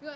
Digo,